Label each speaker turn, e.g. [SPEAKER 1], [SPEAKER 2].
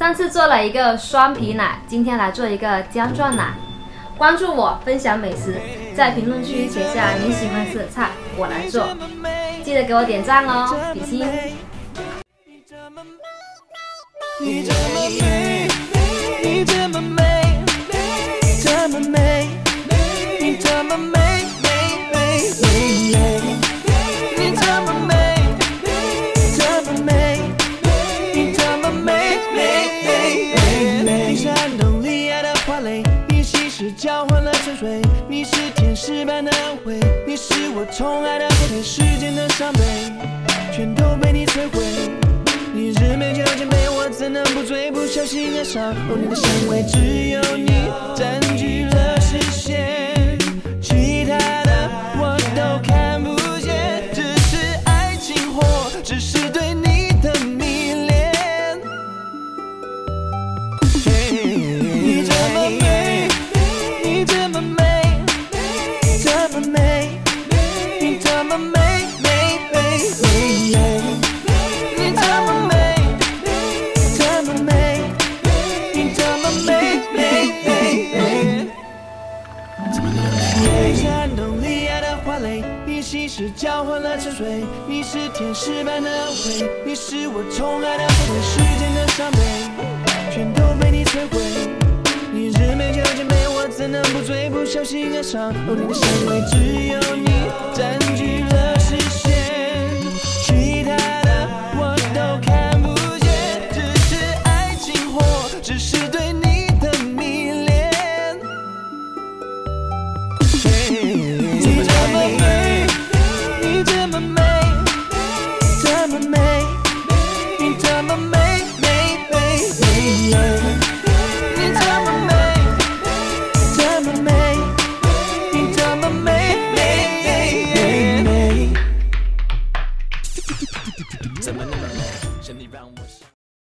[SPEAKER 1] 上次做了一个双皮奶，今天来做一个姜撞奶。关注我，分享美食，在评论区写下你喜欢吃的菜，我来做。记得给我点赞哦，比心。你这么美，交换了沉睡，你是天使般的安慰，你是我宠爱的昨天，时间的伤悲全都被你摧毁。你日美酒千杯，我怎能不醉？不小心爱上，哦，你的香味只有你占据了即使交换了沉睡，你是天使般的恩惠，你是我宠爱的昨天，时间的伤悲全都被你摧毁。你日美酒千杯，我怎能不醉？不小心爱上，哦，你的香味只有你占据了视线，其他的我都看不见，只是爱情或只是对 It's a